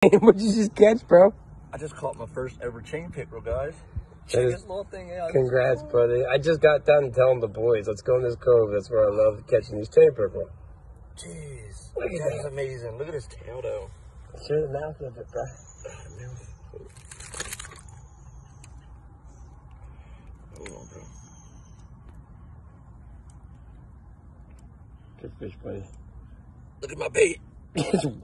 What'd you just catch, bro? I just caught my first ever chain pickerel, guys. Check this little thing out. Congrats, buddy. I just got done telling the boys, let's go in this cove. That's where I love catching these chain pickerel. Jeez. Look at that that. is amazing. Look at his tail, though. Share the mouth of it, bro. Hold on, bro. Good fish, buddy. Look at my bait.